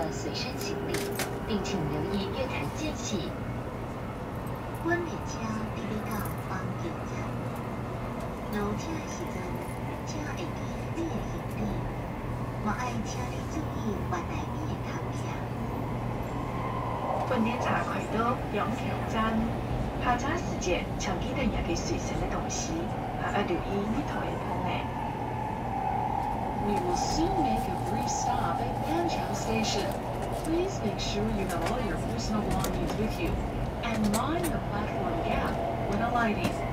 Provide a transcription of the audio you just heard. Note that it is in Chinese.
的随身行李，并请留意月台间隙。阮列车伫咧到板桥站，落车时阵，请会记你的行李，我爱请你注意月台边的头条。本列车快到杨桥站，下车时节，请记得带嘅随身的东西，还要留意你头的风呢。We will soon make a brief stop at Panchow Station. Please make sure you have all your personal belongings with you and mind the platform gap when alighting.